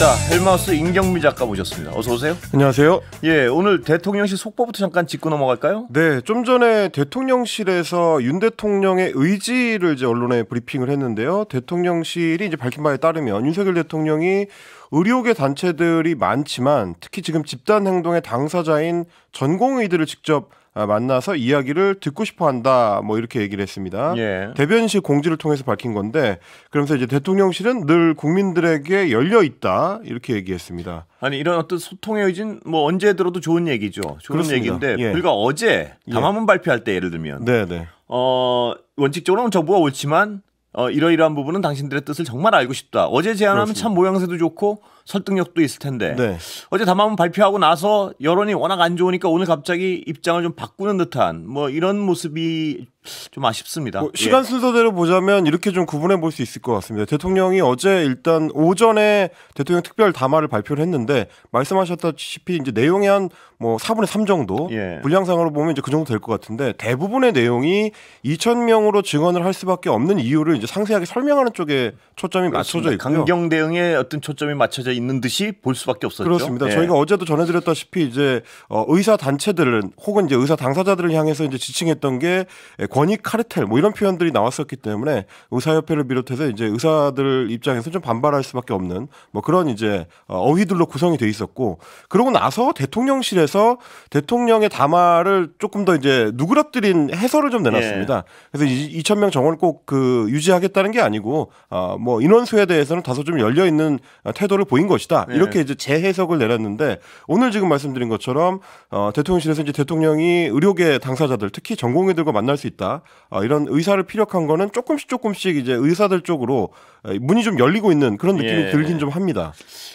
자, 헬마우스 임경미 작가 모셨습니다. 어서 오세요. 안녕하세요. 예, 오늘 대통령실 속보부터 잠깐 짚고 넘어갈까요? 네, 좀 전에 대통령실에서 윤 대통령의 의지를 이제 언론에 브리핑을 했는데요. 대통령실이 이제 밝힌 바에 따르면 윤석열 대통령이 의료계 단체들이 많지만 특히 지금 집단 행동의 당사자인 전공의들을 직접 아, 만나서 이야기를 듣고 싶어 한다. 뭐 이렇게 얘기를 했습니다. 예. 대변실 공지를 통해서 밝힌 건데 그러면서 이제 대통령실은 늘 국민들에게 열려 있다. 이렇게 얘기했습니다. 아니 이런 어떤 소통의 의지는 뭐 언제 들어도 좋은 얘기죠. 좋은 그렇습니다. 얘기인데 예. 불과 어제 담화문 발표할 때 예를 들면 네, 네. 어 원칙적으로는 정부가 옳지만 어 이러이러한 부분은 당신들의 뜻을 정말 알고 싶다. 어제 제안하면 그렇습니다. 참 모양새도 좋고 설득력도 있을 텐데 네. 어제 담화문 발표하고 나서 여론이 워낙 안 좋으니까 오늘 갑자기 입장을 좀 바꾸는 듯한 뭐 이런 모습이 좀 아쉽습니다. 뭐 시간 순서대로 보자면 이렇게 좀 구분해 볼 수 있을 것 같습니다. 대통령이 어제 일단 오전에 대통령 특별 담화를 발표를 했는데 말씀하셨다시피 이제 내용이 한 뭐 4분의 3 정도 예. 분량상으로 보면 이제 그 정도 될 것 같은데 대부분의 내용이 2천 명으로 증언을 할 수밖에 없는 이유를 이제 상세하게 설명하는 쪽에 초점이 맞춰져 있고요. 강경 대응에 어떤 초점이 맞춰져 있는 듯이 볼 수밖에 없었죠. 그렇습니다. 예. 저희가 어제도 전해드렸다시피 이제 어, 의사 단체들은 혹은 이제 의사 당사자들을 향해서 이제 지칭했던 게 권익 카르텔 뭐 이런 표현들이 나왔었기 때문에 의사협회를 비롯해서 이제 의사들 입장에서 좀 반발할 수밖에 없는 뭐 그런 이제 어, 어휘들로 구성이 돼 있었고 그러고 나서 대통령실에서 대통령의 담화를 조금 더 이제 누그럽뜨린 해설을 좀 내놨습니다. 그래서 2천 명 정원을 꼭 그 유지하겠다는 게 아니고 어, 뭐 인원 수에 대해서는 다소 좀 열려 있는 태도를 보인 것이다. 네. 이렇게 이제 재해석을 내놨는데 오늘 지금 말씀드린 것처럼 어, 대통령실에서 이제 대통령이 의료계 당사자들 특히 전공의들과 만날 수 있다 어, 이런 의사를 피력한 거는 조금씩 조금씩 이제 의사들 쪽으로 어, 문이 좀 열리고 있는 그런 느낌이 예. 들긴 좀 합니다.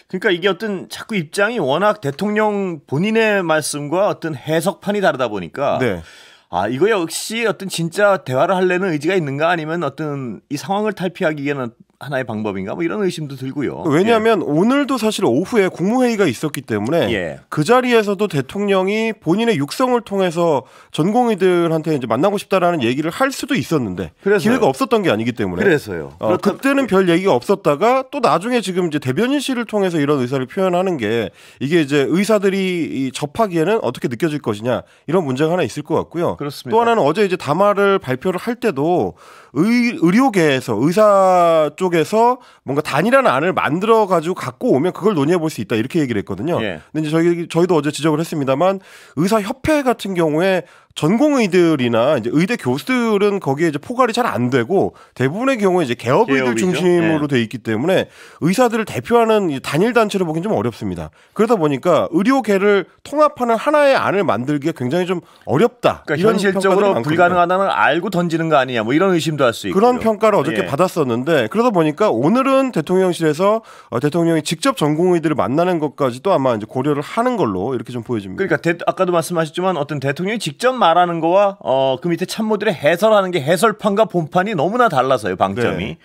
그러니까 이게 어떤 자꾸 입장이 워낙 대통령 본인의 말씀과 어떤 해석판이 다르다 보니까 네. 아 이거 역시 어떤 진짜 대화를 하려는 의지가 있는가 아니면 어떤 이 상황을 탈피하기 위한 하나의 방법인가 뭐 이런 의심도 들고요. 왜냐하면 오늘도 사실 오후에 국무회의가 있었기 때문에 예. 그 자리에서도 대통령이 본인의 육성을 통해서 전공의들한테 이제 만나고 싶다라는 얘기를 할 수도 있었는데 그래서요. 기회가 없었던 게 아니기 때문에 그래서요. 어, 그때는 별 얘기가 없었다가 또 나중에 지금 이제 대변인실을 통해서 이런 의사를 표현하는 게 이게 이제 의사들이 이 접하기에는 어떻게 느껴질 것이냐 이런 문제가 하나 있을 것 같고요. 그렇습니다. 또 하나는 어제 이제 담화를 발표를 할 때도 의, 의료계에서 의사 쪽에서 뭔가 단일한 안을 만들어 가지고 갖고 오면 그걸 논의해 볼 수 있다 이렇게 얘기를 했거든요. 예. 근데 이제 저희 저희도 어제 지적을 했습니다만 의사 협회 같은 경우에 전공의들이나 이제 의대 교수들은 거기에 이제 포괄이 잘 안 되고 대부분의 경우에 이제 개업의들. 중심으로 예. 돼 있기 때문에 의사들을 대표하는 이 단일 단체로 보기는 좀 어렵습니다. 그러다 보니까 의료계를 통합하는 하나의 안을 만들기가 굉장히 좀 어렵다. 그러니까 현실적으로. 불가능하다는 걸 알고 던지는 거 아니냐 뭐 이런 의심도 할 수 있고 그런 평가를 어저께 예. 받았었는데 그러다 보니까 오늘은 대통령실에서 어, 대통령이 직접 전공의들을 만나는 것까지도 아마 이제 고려를 하는 걸로 이렇게 좀 보여집니다. 그러니까 대- 아까도 말씀하셨지만 어떤 대통령이 직접 말하는 거와 어, 그 밑에 참모들의 해설하는 게 해설판과 본판이 너무나 달라서요 방점이. 네.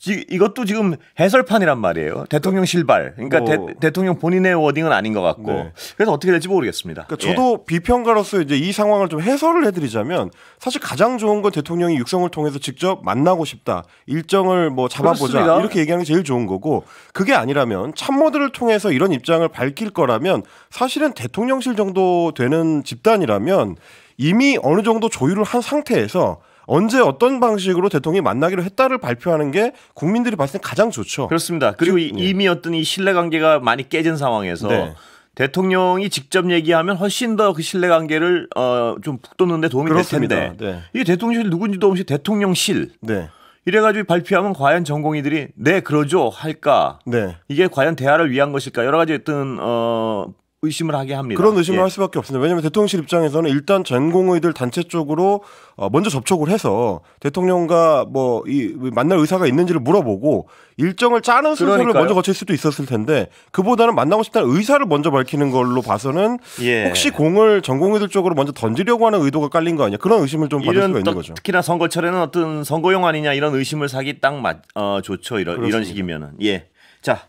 지, 이것도 지금 해설판이란 말이에요. 대통령 실발. 그러니까 뭐- 대, 통령 본인의 워딩은 아닌 것 같고. 네. 그래서 어떻게 될지 모르겠습니다. 그러니까 예. 저도 비평가로서 이제 이 상황을 좀 해설을 해드리자면 사실 가장 좋은 건 대통령이 육성을 통해서 직접 만나고 싶다 일정을 뭐 잡아보자 그렇습니다. 이렇게 얘기하는 게 제일 좋은 거고 그게 아니라면 참모들을 통해서 이런 입장을 밝힐 거라면 사실은 대통령실 정도 되는 집단이라면 이미 어느 정도 조율을 한 상태에서 언제 어떤 방식으로 대통령이 만나기로 했다를 발표하는 게 국민들이 봤을 때 가장 좋죠. 그렇습니다. 그리고 이- 이미 어떤 이 신뢰 관계가 많이 깨진 상황에서 네. 대통령이 직접 얘기하면 훨씬 더 그 신뢰 관계를 어, 좀 북돋는데 도움이 그렇습니다. 될 텐데 네. 이게 대통령실 누군지도 없이 대통령실 네, 이래가지고 발표하면 과연 전공의들이 네 그러죠 할까 네. 이게 과연 대화를 위한 것일까 여러 가지 어떤 어, 의심을 하게 합니다. 그런 의심을 예. 할 수밖에 없습니다. 왜냐하면 대통령실 입장에서는 일단 전공의들 단체 쪽으로 어, 먼저 접촉을 해서 대통령과 뭐 이 만날 의사가 있는지를 물어보고 일정을 짜는 순서를 그러니까요. 먼저 거칠 수도 있었을 텐데 그보다는 만나고 싶다는 의사를 먼저 밝히는 걸로 봐서는 예. 혹시 공을 전공의들 쪽으로 먼저 던지려고 하는 의도가 깔린 거 아니야? 그런 의심을 좀 받을 수가 있는 또 거죠. 특히나 선거철에는 어떤 선거용 아니냐 이런 의심을 사기 딱 맞, 어, 좋죠 이런 이런 그렇습니다. 식이면은 예. 자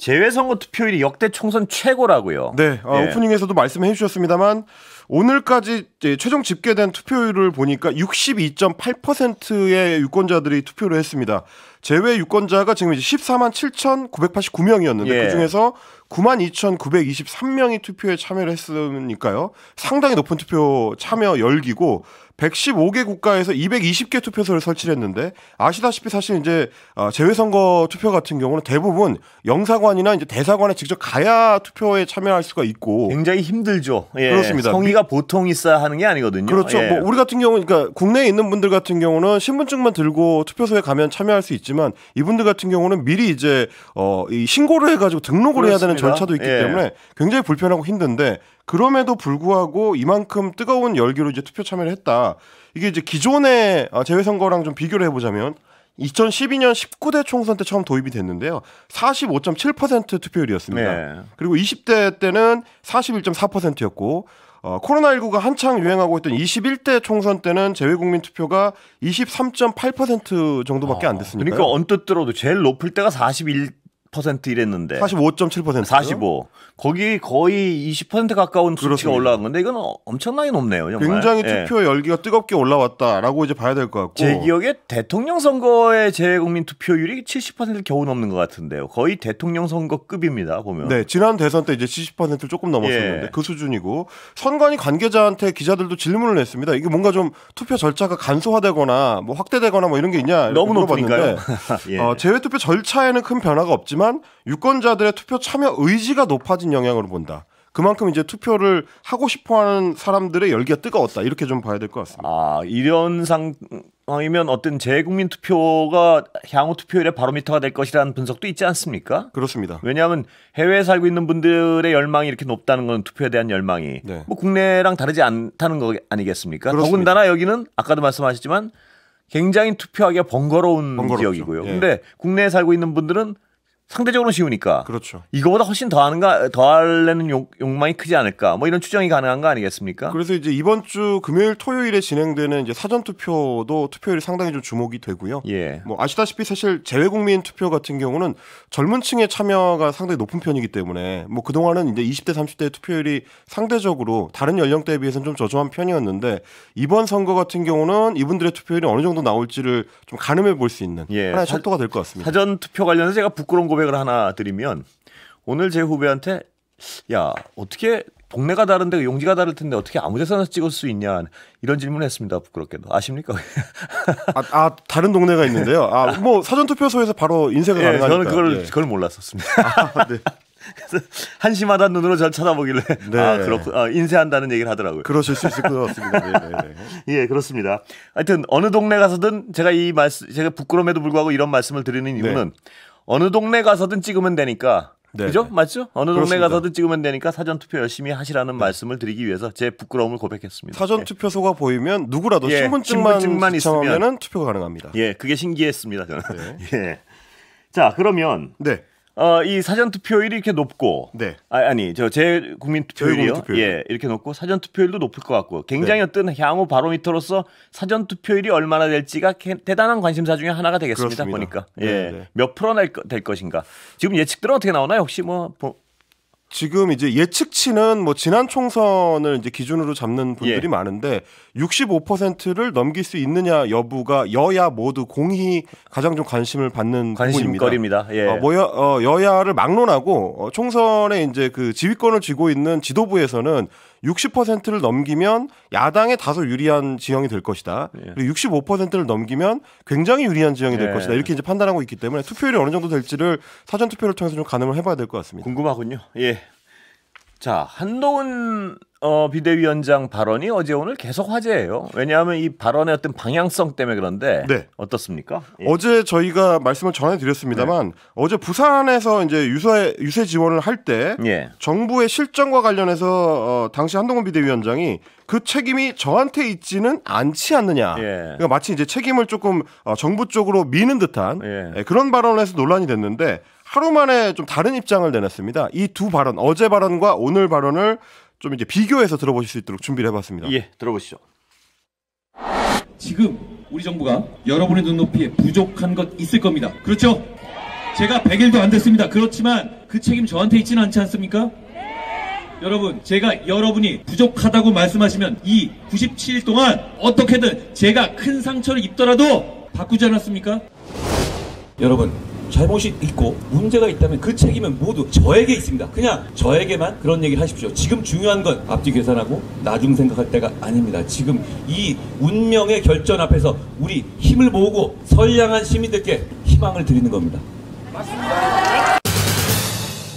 재외선거 투표율이 역대 총선 최고라고요. 네, 어, 예. 오프닝에서도 말씀해 주셨습니다만 오늘까지 최종 집계된 투표율을 보니까 62.8%의 유권자들이 투표를 했습니다. 제외 유권자가 지금 이제 14만 7,989명이었는데 예. 그 중에서 9만 2,923명이 투표에 참여를 했으니까요. 상당히 높은 투표 참여 열기고 115개 국가에서 220개 투표소를 설치를 했는데 아시다시피 사실 이제 어, 재외선거 투표 같은 경우는 대부분 영사관이나 이제 대사관에 직접 가야 투표에 참여할 수가 있고 굉장히 힘들죠. 예. 그렇습니다. 성의가 보통 있어야 하는 게 아니거든요. 그렇죠. 예. 뭐 우리 같은 경우는 그러니까 국내에 있는 분들 같은 경우는 신분증만 들고 투표소에 가면 참여할 수 있지만 이분들 같은 경우는 미리 이제 어 이 신고를 해가지고 등록을 해야 되는 그렇습니다. 절차도 있기 예. 때문에 굉장히 불편하고 힘든데 그럼에도 불구하고 이만큼 뜨거운 열기로 이제 투표 참여를 했다. 이게 이제 기존의 어, 재외선거랑 좀 비교를 해보자면 2012년 19대 총선 때 처음 도입이 됐는데요. 45.7% 투표율이었습니다. 네. 그리고 20대 때는 41.4%였고 어, 코로나19가 한창 유행하고 있던 21대 총선 때는 재외국민 투표가 23.8% 정도밖에 안 됐으니까. 그러니까 언뜻 들어도 제일 높을 때가 41% 이랬는데 45.7%. 45. 거기 거의 20% 가까운 수치가. 올라간 건데 이건 어- 엄청나게 높네요. 정말. 굉장히 예. 투표 열기가 뜨겁게 올라왔다라고 이제 봐야 될 것 같고. 제 기억에 대통령 선거의 재국민 투표율이 70%를 겨우 넘는 것 같은데요. 거의 대통령 선거급입니다. 보면. 네, 지난 대선 때 이제 70%를 조금 넘었었는데 예. 그 수준이고 선관위 관계자한테 기자들도 질문을 했습니다. 이게 뭔가 좀 투표 절차가 간소화되거나 뭐 확대되거나 뭐 이런 게 있냐 너무 물어봤는데 높으니까요. 예. 어, 재외투표 절차에는 큰 변화가 없지만 유권자들의 투표 참여 의지가 높아진 영향으로 본다. 그만큼 이제 투표를 하고 싶어하는 사람들의 열기가 뜨거웠다 이렇게 좀 봐야 될 것 같습니다. 아, 이런 상황이면 어떤 재국민 투표가 향후 투표율의 바로미터가 될 것이라는 분석도 있지 않습니까? 그렇습니다. 왜냐하면 해외에 살고 있는 분들의 열망이 이렇게 높다는 건 투표에 대한 열망이 네. 뭐 국내랑 다르지 않다는 거 아니겠습니까? 그렇습니다. 더군다나 여기는 아까도 말씀하셨지만 굉장히 투표하기가 번거로운 번거롭죠. 지역이고요. 예. 근데 국내에 살고 있는 분들은 상대적으로 쉬우니까 그렇죠. 이거보다 훨씬 더하는가 더하려는 욕, 욕망이 크지 않을까 뭐 이런 추정이 가능한 거 아니겠습니까? 그래서 이제 이번 주 금요일 토요일에 진행되는 이제 사전 투표도 투표율이 상당히 좀 주목이 되고요. 예. 뭐 아시다시피 사실 재외국민 투표 같은 경우는 젊은 층의 참여가 상당히 높은 편이기 때문에 뭐 그동안은 이제 20대 30대 투표율이 상대적으로 다른 연령대에 비해서는 좀 저조한 편이었는데 이번 선거 같은 경우는 이분들의 투표율이 어느 정도 나올지를 좀 가늠해 볼 수 있는 예. 하나의 사- 척도가 될 것 같습니다. 사전 투표 관련해서 제가 부끄러운 고백 을 하나 드리면 오늘 제 후배한테 야 어떻게 동네가 다른데 용지가 다를 텐데 어떻게 아무 데서나 찍을 수 있냐 이런 질문을 했습니다 부끄럽게도 아십니까? 아, 아, 다른 동네가 있는데요. 아 뭐 사전 투표소에서 바로 인쇄가 예, 가능하니까. 저는 그걸 예. 그걸 몰랐었습니다. 네. 그래서 한심하다는 눈으로 저 쳐다보길래 네. 아 그렇고 아, 인쇄한다는 얘기를 하더라고요. 그러실 수 있을 것 같습니다. 네, 네, 네. 예, 그렇습니다. 하여튼 어느 동네 가서든 제가 이 말씀 제가 부끄러움에도 불구하고 이런 말씀을 드리는 이유는 어느 동네 가서든 찍으면 되니까 네, 그죠? 네. 맞죠? 어느 동네 그렇습니다. 가서든 찍으면 되니까 사전 투표 열심히 하시라는 말씀을 드리기 위해서 제 부끄러움을 고백했습니다. 사전 투표소가 보이면 누구라도 예, 신분증만, 신분증만 지참하면 투표가 가능합니다. 예, 그게 신기했습니다, 저는. 예. 자, 그러면 네. 어, 이 사전 투표율이 이렇게 높고 네. 아, 아니 저 제 국민 투표율이요. 투표율. 예, 이렇게 높고 사전 투표율도 높을 것 같고 굉장히 어떤 향후 바로미터로서 사전 투표율이 얼마나 될지가 개- 대단한 관심사 중에 하나가 되겠습니다. 그렇습니다. 보니까 네, 예, 네. 몇 프로 낼, 거- 될 것인가. 지금 예측들은 어떻게 나오나요? 혹시 뭐 보- 지금 이제 예측치는 뭐 지난 총선을 이제 기준으로 잡는 분들이 예. 많은데 65%를 넘길 수 있느냐 여부가 여야 모두 공히 가장 좀 관심을 받는. 관심거리입니다. 예. 어, 뭐 여, 어, 여야를 막론하고 어, 총선에 이제 그 지휘권을 쥐고 있는 지도부에서는 60%를 넘기면 야당에 다소 유리한 지형이 될 것이다. 그리고 65%를 넘기면 굉장히 유리한 지형이 될 예. 것이다. 이렇게 이제 판단하고 있기 때문에 투표율이 어느 정도 될지를 사전 투표를 통해서 좀 가늠을 해봐야 될 것 같습니다. 궁금하군요. 예. 자, 한동훈 어, 비대위원장 발언이 어제 오늘 계속 화제예요. 왜냐하면 이 발언의 어떤 방향성 때문에 그런데 네. 어떻습니까? 예. 어제 저희가 말씀을 전해드렸습니다만 어제 부산에서 이제 유세 유세 지원을 할때 예. 정부의 실정과 관련해서 어, 당시 한동훈 비대위원장이 그 책임이 저한테 있지는 않지 않느냐. 예. 그러니까 마치 이제 책임을 조금 어, 정부 쪽으로 미는 듯한 예. 예, 그런 발언을 해서 논란이 됐는데 하루 만에 좀 다른 입장을 내놨습니다. 이 두 발언 어제 발언과 오늘 발언을 좀 이제 비교해서 들어보실 수 있도록 준비를 해봤습니다. 예, 들어보시죠. 지금 우리 정부가 여러분의 눈높이에 부족한 것 있을 겁니다. 그렇죠? 제가 100일도 안 됐습니다. 그렇지만 그 책임 저한테 있지는 않지 않습니까? 여러분, 제가 여러분이 부족하다고 말씀하시면 이 97일 동안 어떻게든 제가 큰 상처를 입더라도 바꾸지 않았습니까? 여러분, 잘못이 있고 문제가 있다면 그 책임은 모두 저에게 있습니다. 그냥 저에게만 그런 얘기를 하십시오. 지금 중요한 건 앞뒤 계산하고 나중 생각할 때가 아닙니다. 지금 이 운명의 결전 앞에서 우리 힘을 모으고 선량한 시민들께 희망을 드리는 겁니다.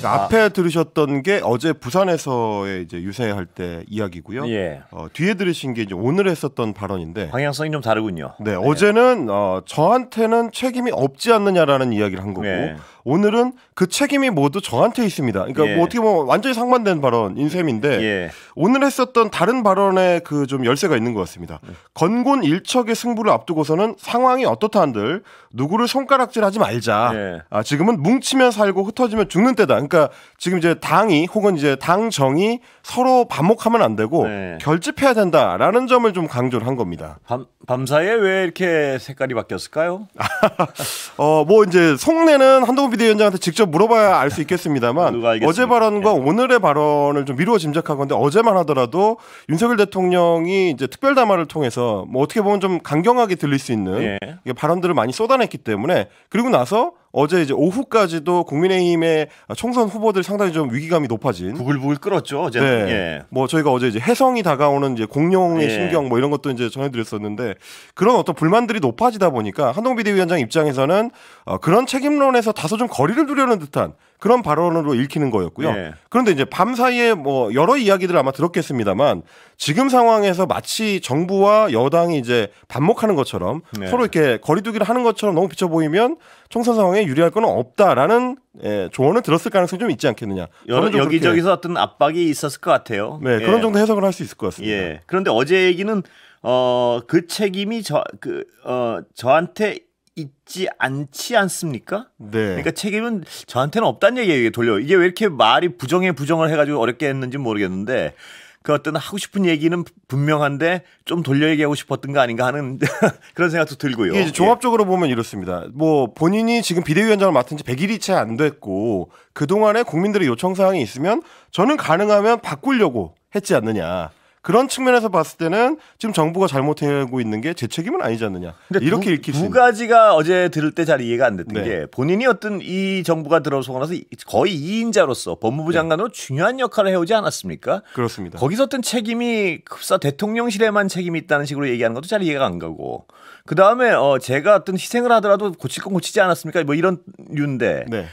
그러니까 앞에 들으셨던 게 어제 부산에서의 이제 유세할 때 이야기고요. 예. 어, 뒤에 들으신 게 이제 오늘 했었던 발언인데 방향성이 좀 다르군요. 네, 어제는 어, 저한테는 책임이 없지 않느냐라는 이야기를 한 거고 네. 오늘은 그 책임이 모두 저한테 있습니다. 그러니까 예. 뭐 어떻게 보면 완전히 상반된 발언인 셈인데 예. 오늘 했었던 다른 발언에 그 좀 열쇠가 있는 것 같습니다. 네. 건곤 일척의 승부를 앞두고서는 상황이 어떻다 한들 누구를 손가락질하지 말자. 예. 아, 지금은 뭉치면 살고 흩어지면 죽는 때다. 그러니까 지금 이제 당이 혹은 이제 당 정이 서로 반목하면 안 되고 네. 결집해야 된다라는 점을 좀 강조를 한 겁니다. 밤, 밤사이에 왜 이렇게 색깔이 바뀌었을까요? 어, 뭐 이제 속내는 한동훈 비대위원장한테 직접 물어봐야 알 수 있겠습니다만? 어제 발언과 오늘의 발언을 좀 미루어 짐작하건데 어제만 하더라도 윤석열 대통령이 이제 특별 담화를 통해서 뭐 어떻게 보면 좀 강경하게 들릴 수 있는 예. 이게 발언들을 많이 쏟아냈기 때문에 그리고 나서 어제 이제 오후까지도 국민의힘의 총선 후보들 상당히 좀 위기감이 높아진 부글부글 끓었죠. 어제. 네. 예. 뭐 저희가 어제 이제 해성이 다가오는 이제 공룡의 예. 신경 뭐 이런 것도 이제 전해드렸었는데 그런 어떤 불만들이 높아지다 보니까 한동 비대위원장 입장에서는 어, 그런 책임론에서 다소 좀 거리를 두려는 듯한 그런 발언으로 읽히는 거였고요. 예. 그런데 이제 밤 사이에 뭐 여러 이야기들을 아마 들었겠습니다만 지금 상황에서 마치 정부와 여당이 이제 반목하는 것처럼 네. 서로 이렇게 거리두기를 하는 것처럼 너무 비쳐 보이면 총선 상황에 유리할 건 없다라는 예, 조언을 들었을 가능성이 좀 있지 않겠느냐. 여러, 여기저기서 어떤 압박이 있었을 것 같아요. 네, 예. 그런 정도 해석을 할 수 있을 것 같습니다. 예. 그런데 어제 얘기는 어 그 책임이 저 그 어 저한테 있지 않지 않습니까? 네. 그러니까 책임은 저한테는 없다는 얘기에 돌려. 이게 왜 이렇게 말이 부정에 부정을 해가지고 어렵게 했는지 모르겠는데 그 어떤 하고 싶은 얘기는 분명한데 좀 돌려 얘기하고 싶었던 거 아닌가 하는 그런 생각도 들고요. 이제 종합적으로 보면 이렇습니다. 뭐 본인이 지금 비대위원장을 맡은 지 100일이 채 안 됐고 그동안에 국민들의 요청 사항이 있으면 저는 가능하면 바꾸려고 했지 않느냐. 그런 측면에서 봤을 때는 지금 정부가 잘못하고 있는 게 제 책임은 아니지 않느냐. 이렇게 두, 읽힐 수두 있는. 가지가 어제 들을 때 잘 이해가 안 됐던 네. 게 본인이 어떤 이 정부가 들어서고 나서 거의 2인자로서 법무부 네. 장관으로 중요한 역할을 해오지 않았습니까? 그렇습니다. 거기서 어떤 책임이 급사 대통령실에만 책임이 있다는 식으로 얘기하는 것도 잘 이해가 안 가고 그 다음에 어 제가 어떤 희생을 하더라도 고칠 건 고치지 않았습니까? 뭐 이런 류인데 네.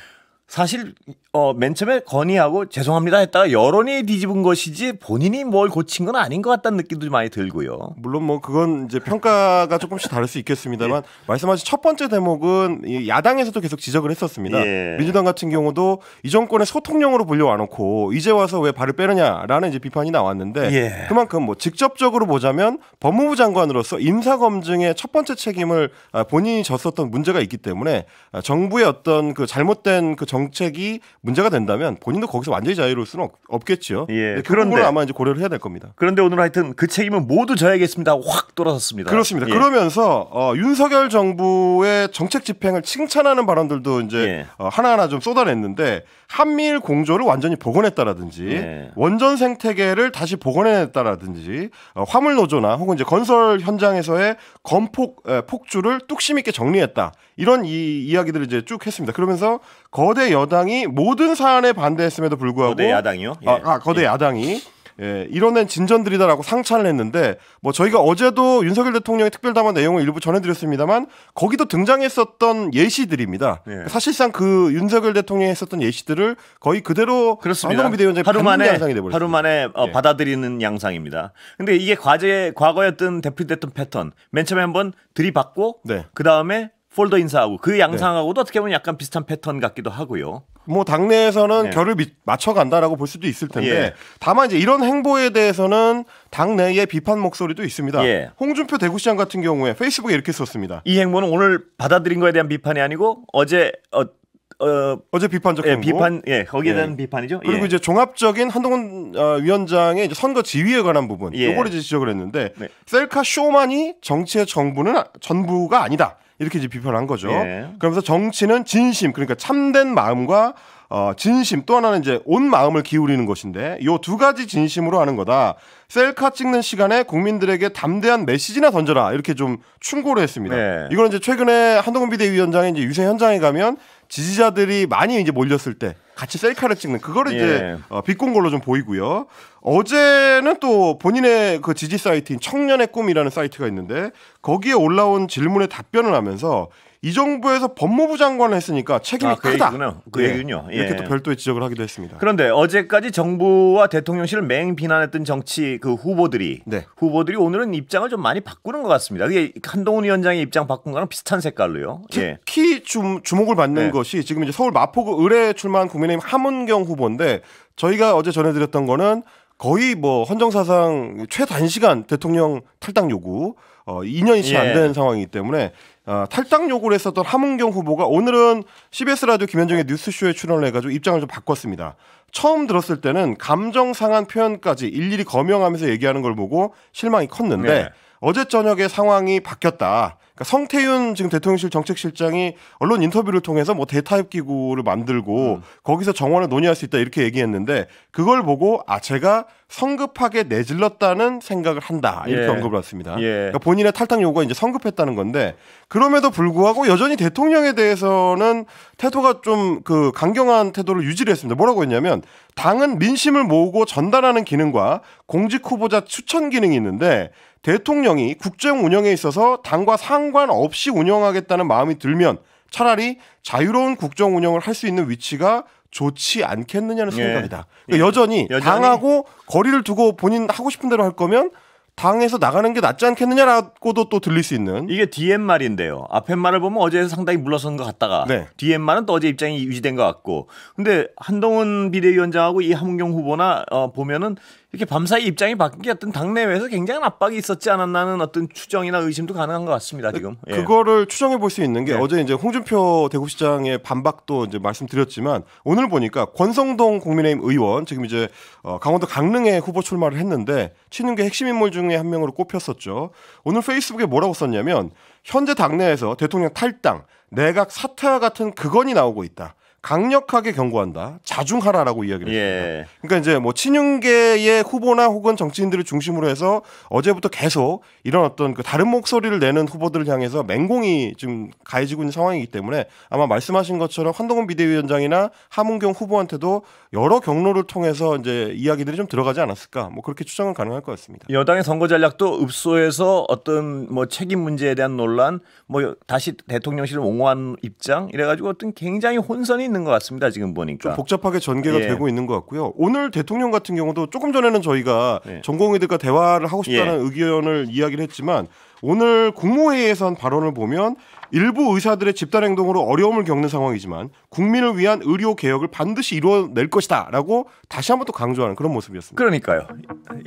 사실 어, 맨 처음에 건의하고 죄송합니다 했다가 여론이 뒤집은 것이지 본인이 뭘 고친 건 아닌 것 같다는 느낌도 많이 들고요. 물론 뭐 그건 이제 평가가 조금씩 다를 수 있겠습니다만 말씀하신 첫 번째 대목은 이 야당에서도 계속 지적을 했었습니다. 예. 민주당 같은 경우도 이 정권의 소통령으로 불려와놓고 이제 와서 왜 발을 빼느냐라는 이제 비판이 나왔는데 예. 그만큼 뭐 직접적으로 보자면 법무부 장관으로서 인사 검증의 첫 번째 책임을 아, 본인이 졌었던 문제가 있기 때문에 아, 정부의 어떤 그 잘못된 그 정 책이 문제가 된다면 본인도 거기서 완전히 자유로울 수는 없, 없겠지요. 예. 네, 그 그런데- 부분을 아마 이제 고려를 해야 될 겁니다. 그런데 오늘 하여튼 그 책임은 모두 져야겠습니다. 확 돌아섰습니다. 그렇습니다. 예. 그러면서 어, 윤석열 정부의 정책 집행을 칭찬하는 발언들도 이제 예. 어, 하나하나 좀 쏟아냈는데 한미일 공조를 완전히 복원했다라든지 예. 원전 생태계를 다시 복원했다라든지 어, 화물 노조나 혹은 이제 건설 현장에서의 건폭 에, 폭주를 뚝심 있게 정리했다 이런 이 이야기들을 이제 쭉 했습니다. 그러면서 거대 여당이 모든 사안에 반대했음에도 불구하고 거대 야당이요? 예. 아, 아, 거대 야당이 예, 이뤄낸 진전들이다라고 상찬을 했는데 뭐 저희가 어제도 윤석열 대통령의 특별담화 내용을 일부 전해드렸습니다만 거기도 등장했었던 예시들입니다. 예. 사실상 그 윤석열 대통령이 했었던 예시들을 거의 그대로. 한동훈 비대위원장이 하루 만에 양상이 돼버렸습니다. 하루 만에 어, 예. 받아들이는 양상입니다. 근데 이게 과제 과거였던 대표됐던 패턴. 맨 처음에 한번 들이받고 네. 그 다음에 폴더 인사하고 그 양상하고도 어떻게 보면 약간 비슷한 패턴 같기도 하고요. 뭐 당내에서는 예. 결을 미- 맞춰 간다라고 볼 수도 있을 텐데 예. 다만 이제 이런 행보에 대해서는 당내의 비판 목소리도 있습니다. 예. 홍준표 대구시장 같은 경우에 페이스북에 이렇게 썼습니다. 이 행보는 오늘 받아들인 거에 대한 비판이 아니고 어제 어, 어 어제 비판적 예, 행보. 비판 예 거기에 예. 대한 비판이죠. 그리고 예. 이제 종합적인 한동훈 어, 위원장의 이제 선거 지휘에 관한 부분 예. 요거를 지적을 했는데 네. 셀카 쇼만이 정치의 정부는 아- 전부가 아니다 이렇게 이제 비판한 거죠. 예. 그러면서 정치는 진심 그러니까 참된 마음과 어, 진심 또 하나는 이제 온 마음을 기울이는 것인데 요 두 가지 진심으로 하는 거다. 셀카 찍는 시간에 국민들에게 담대한 메시지나 던져라 이렇게 좀 충고를 했습니다. 네. 이건 이제 최근에 한동훈 비대위원장이 이제 유세 현장에 가면 지지자들이 많이 이제 몰렸을 때 같이 셀카를 찍는 그거를 예. 이제 어, 비꼰 걸로 좀 보이고요. 어제는 또 본인의 그 지지 사이트인 청년의 꿈이라는 사이트가 있는데 거기에 올라온 질문에 답변을 하면서 이 정부에서 법무부 장관을 했으니까 책임이 아, 그 크다. 얘기군요. 그 예. 얘기군요. 예. 이렇게 또 별도의 지적을 하기도 했습니다. 그런데 어제까지 정부와 대통령실을 맹 비난했던 정치 그 후보들이 네. 후보들이 오늘은 입장을 좀 많이 바꾸는 것 같습니다. 그게 한동훈 위원장의 입장 바꾼 거랑 비슷한 색깔로요. 예. 특히 좀 주목을 받는 네. 것이 지금 이제 서울 마포구 의뢰에 출마한 국민의힘 함은경 후보인데 저희가 어제 전해드렸던 거는 거의 뭐 헌정사상 최단시간 대통령 탈당 요구 어 2년이 채안 예. 된 상황이기 때문에 어, 탈당 요구를 했었던 함은경 후보가 오늘은 CBS 라디오 김현정의 뉴스쇼에 출연을 해가지고 입장을 좀 바꿨습니다. 처음 들었을 때는 감정 상한 표현까지 일일이 거명하면서 얘기하는 걸 보고 실망이 컸는데 네. 어제 저녁에 상황이 바뀌었다. 그러니까 성태윤 지금 대통령실 정책실장이 언론 인터뷰를 통해서 뭐 대타협 기구를 만들고 음. 거기서 정원을 논의할 수 있다 이렇게 얘기했는데 그걸 보고 아 제가 성급하게 내질렀다는 생각을 한다 이렇게 예. 언급을 했습니다. 예. 그러니까 본인의 탈당 요구가 이제 성급했다는 건데 그럼에도 불구하고 여전히 대통령에 대해서는 태도가 좀 그 강경한 태도를 유지를 했습니다. 뭐라고 했냐면 당은 민심을 모으고 전달하는 기능과 공직 후보자 추천 기능이 있는데 대통령이 국정 운영에 있어서 당과 상관없이 운영하겠다는 마음이 들면 차라리 자유로운 국정 운영을 할 수 있는 위치가 좋지 않겠느냐는 예. 생각이다. 그러니까 여전히, 여전히 당하고 거리를 두고 본인 하고 싶은 대로 할 거면 당에서 나가는 게 낫지 않겠느냐라고도 또 들릴 수 있는 이게 DM 말인데요. 앞에 말을 보면 어제 상당히 물러선 것 같다가 네. DM 말은 또 어제 입장이 유지된 것 같고. 근데 한동훈 비대위원장하고 이 함은경 후보나 어, 보면은 이렇게 밤사이 입장이 바뀐 게 어떤 당내외에서 굉장한 압박이 있었지 않았나는 어떤 추정이나 의심도 가능한 것 같습니다. 지금. 예. 그거를 추정해 볼 수 있는 게 네. 어제 이제 홍준표 대구시장의 반박도 이제 말씀드렸지만 오늘 보니까 권성동 국민의힘 의원 지금 이제 어, 강원도 강릉에 후보 출마를 했는데 친윤계 핵심 인물 중에 한 명으로 꼽혔었죠. 오늘 페이스북에 뭐라고 썼냐면 현재 당내에서 대통령 탈당, 내각 사퇴와 같은 극언이 나오고 있다. 강력하게 경고한다. 자중하라라고 이야기를 했습니다. 예. 그러니까 이제 뭐 친윤계의 후보나 혹은 정치인들을 중심으로 해서 어제부터 계속 이런 어떤 그 다른 목소리를 내는 후보들을 향해서 맹공이 지금 가해지고 있는 상황이기 때문에 아마 말씀하신 것처럼 한동훈 비대위원장이나 하문경 후보한테도 여러 경로를 통해서 이제 이야기들이 좀 들어가지 않았을까 뭐 그렇게 추정은 가능할 것 같습니다. 여당의 선거 전략도 읍소에서 어떤 뭐 책임 문제에 대한 논란, 뭐 다시 대통령실을 옹호한 입장 이래가지고 어떤 굉장히 혼선이 있는 것 같습니다. 지금 보니까. 좀 복잡하게 전개가 예. 되고 있는 것 같고요. 오늘 대통령 같은 경우도 조금 전에는 저희가 예. 전공의들과 대화를 하고 싶다는 의견을 이야기를 했지만 오늘 국무회의에서 한 발언을 보면 일부 의사들의 집단 행동으로 어려움을 겪는 상황이지만 국민을 위한 의료 개혁을 반드시 이루어낼 것이다라고 다시 한번 또 강조하는 그런 모습이었습니다. 그러니까요.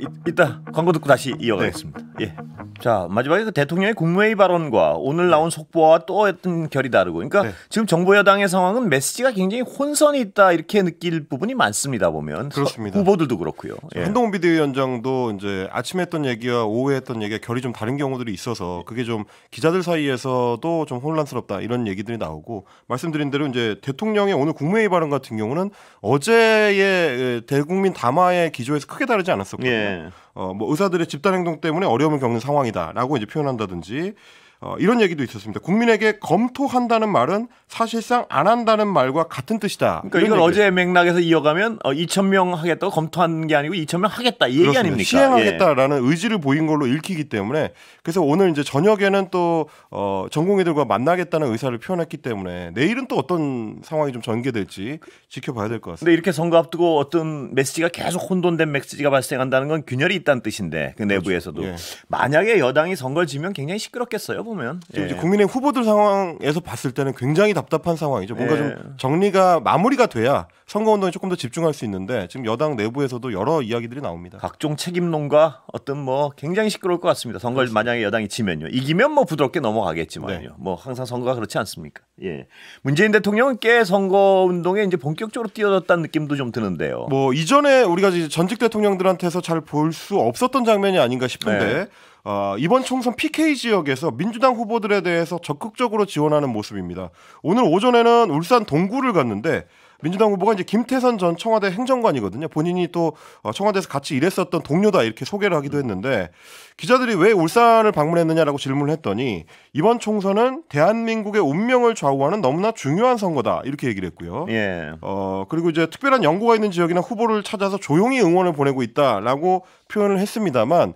이, 이따 광고 듣고 다시 이어가겠습니다. 예. 자 마지막에 그 대통령의 국무회의 발언과 오늘 나온 속보와 또 어떤 결이 다르고, 그러니까 네. 지금 정부 여당의 상황은 메시지가 굉장히 혼선이 있다 이렇게 느낄 부분이 많습니다. 보면 서- 그렇습니다. 후보들도 그렇고요. 예. 한동훈 비대위원장도 이제 아침에 했던 얘기와 오후에 했던 얘기가 결이 좀 다른 경우들이 있 어서 그게 좀 기자들 사이에서도 좀 혼란스럽다 이런 얘기들이 나오고 말씀드린 대로 이제 대통령의 오늘 국무회의 발언 같은 경우는 어제의 대국민 담화의 기조에서 크게 다르지 않았었거든요. 예. 어, 뭐 의사들의 집단 행동 때문에 어려움을 겪는 상황이다라고 이제 표현한다든지 어, 이런 얘기도 있었습니다. 국민에게 검토한다는 말은 사실상 안 한다는 말과 같은 뜻이다. 그러니까 이걸 어제 맥락에서 이어가면 어, 2천 명 하겠다고 검토한 게 아니고 2천 명 하겠다 이 얘기 그렇습니다. 아닙니까? 예. 시행하겠다라는 의지를 보인 걸로 읽히기 때문에 그래서 오늘 이제 저녁에는 또 어, 전공의들과 만나겠다는 의사를 표현했기 때문에 내일은 또 어떤 상황이 좀 전개될지 지켜봐야 될 것 같습니다. 근데 이렇게 선거 앞두고 어떤 메시지가 계속 혼돈된 메시지가 발생한다는 건 균열이 있다는 뜻인데 그 내부에서도 예. 만약에 여당이 선거를 지면 굉장히 시끄럽겠어요 보면. 지금 이제 예. 국민의 후보들 상황에서 봤을 때는 굉장히 답답한 상황이죠. 뭔가 예. 좀 정리가 마무리가 돼야 선거 운동에 조금 더 집중할 수 있는데 지금 여당 내부에서도 여러 이야기들이 나옵니다. 각종 책임론과 어떤 뭐 굉장히 시끄러울 것 같습니다. 선거를 만약에 여당이 지면요. 이기면 뭐 부드럽게 넘어가겠지만요. 네. 뭐 항상 선거가 그렇지 않습니까? 예. 문재인 대통령은 꽤 선거 운동에 이제 본격적으로 뛰어들었다는 느낌도 좀 드는데요. 뭐 이전에 우리가 이제 전직 대통령들한테서 잘 볼 수 없었던 장면이 아닌가 싶은데 네. 어, 이번 총선 PK 지역에서 민주당 후보들에 대해서 적극적으로 지원하는 모습입니다. 오늘 오전에는 울산 동구를 갔는데 민주당 후보가 이제 김태선 전 청와대 행정관이거든요. 본인이 또 어, 청와대에서 같이 일했었던 동료다 이렇게 소개를 하기도 했는데 기자들이 왜 울산을 방문했느냐라고 질문을 했더니 이번 총선은 대한민국의 운명을 좌우하는 너무나 중요한 선거다 이렇게 얘기를 했고요. 예. 어 그리고 이제 특별한 연구가 있는 지역이나 후보를 찾아서 조용히 응원을 보내고 있다라고 표현을 했습니다만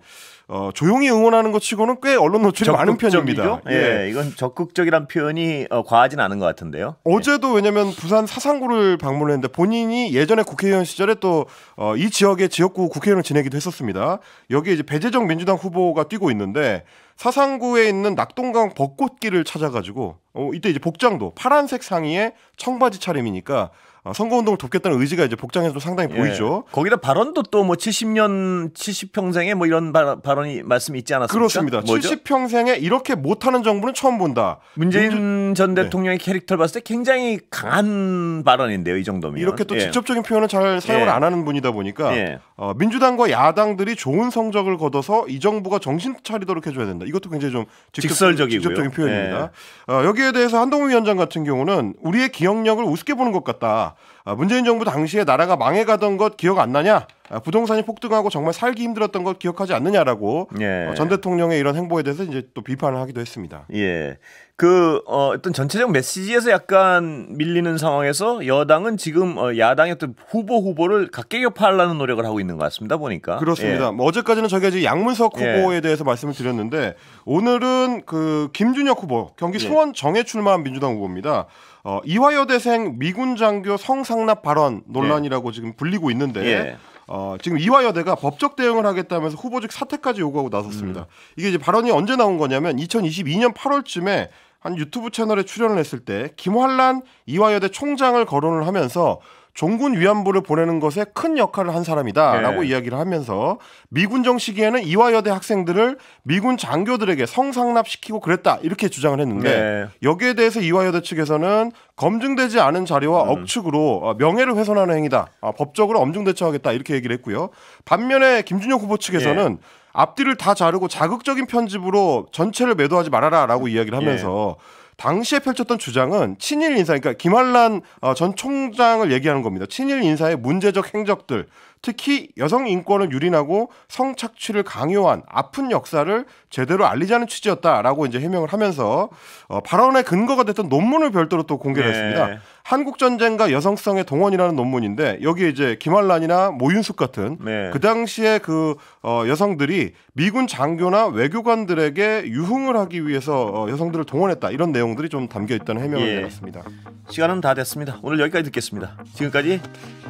어, 조용히 응원하는 것 치고는 꽤 언론 노출이 많은 편입니다. 적극적이죠? 예. 이건 적극적이란 표현이 어, 과하진 않은 것 같은데요. 어제도 왜냐면 부산 사상구를 방문 했는데 본인이 예전에 국회의원 시절에 또 어, 이 지역의 지역구 국회의원을 지내기도 했었습니다. 여기에 이제 배재정 민주당 후보가 뛰고 있는데 사상구에 있는 낙동강 벚꽃길을 찾아가지고 어, 이때 이제 복장도 파란색 상의에 청바지 차림이니까 어, 선거운동을 돕겠다는 의지가 이제 복장에서도 상당히 예. 보이죠. 거기다 발언도 또 뭐 70년 70평생에 뭐 이런 발, 발언이 말씀이 있지 않았습니까? 그렇습니다. 뭐죠? 70평생에 이렇게 못하는 정부는 처음 본다. 문재인 전 네. 대통령의 캐릭터를 봤을 때 굉장히 강한 발언인데요. 이 정도면. 이렇게 또 예. 직접적인 표현을 잘 사용을 예. 안 하는 분이다 보니까 예. 어, 민주당과 야당들이 좋은 성적을 거둬서 이 정부가 정신 차리도록 해줘야 된다. 이것도 굉장히 좀 직접, 직설적이고요. 직접적인 표현입니다. 어, 여기에 대해서 한동훈 위원장 같은 경우는 우리의 기억력을 우습게 보는 것 같다. 아, 문재인 정부 당시에 나라가 망해가던 것 기억 안 나냐? 아, 부동산이 폭등하고 정말 살기 힘들었던 걸 기억하지 않느냐라고 예. 어, 전 대통령의 이런 행보에 대해서 이제 또 비판을 하기도 했습니다. 예. 그 어, 어떤 전체적 메시지에서 약간 밀리는 상황에서 여당은 지금 어, 야당의 어떤 후보 후보를 각계격파하려는 노력을 하고 있는 것 같습니다. 보니까. 그렇습니다. 예. 뭐 어제까지는 저희가 이제 양문석 예. 후보에 대해서 말씀을 드렸는데 오늘은 그 김준혁 후보 경기 예. 수원 정에 출마한 민주당 후보입니다. 어, 이화여대생 미군 장교 성상납 발언 논란이라고 지금 불리고 있는데 예. 어, 지금 이화여대가 법적 대응을 하겠다면서 후보직 사퇴까지 요구하고 나섰습니다. 음. 이게 이제 발언이 언제 나온 거냐면 2022년 8월쯤에 한 유튜브 채널에 출연을 했을 때 김환란 이화여대 총장을 거론을 하면서 종군 위안부를 보내는 것에 큰 역할을 한 사람이다라고 네. 이야기를 하면서 미군정 시기에는 이화여대 학생들을 미군 장교들에게 성상납시키고 그랬다 이렇게 주장을 했는데 네. 여기에 대해서 이화여대 측에서는 검증되지 않은 자료와 음. 억측으로 어, 명예를 훼손하는 행위다. 아, 법적으로 엄중 대처하겠다 이렇게 얘기를 했고요. 반면에 김준혁 후보 측에서는 예. 앞뒤를 다 자르고 자극적인 편집으로 전체를 매도하지 말아라라고 이야기를 하면서 예. 당시에 펼쳤던 주장은 친일 인사, 그러니까 김한란 어, 전 총장을 얘기하는 겁니다. 친일 인사의 문제적 행적들, 특히 여성 인권을 유린하고 성착취를 강요한 아픈 역사를 제대로 알리자는 취지였다라고 이제 해명을 하면서 어, 발언의 근거가 됐던 논문을 별도로 또 공개를 네. 했습니다. 한국 전쟁과 여성성의 동원이라는 논문인데 여기에 이제 김한란이나 모윤숙 같은 네. 그 당시에 그 어, 여성들이 미군 장교나 외교관들에게 유흥을 하기 위해서 어, 여성들을 동원했다 이런 내용들이 좀 담겨 있다는 해명을 예. 내놨습니다. 시간은 다 됐습니다. 오늘 여기까지 듣겠습니다. 지금까지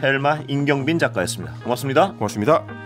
헬마 임경빈 작가였습니다. 고맙습니다. 고맙습니다.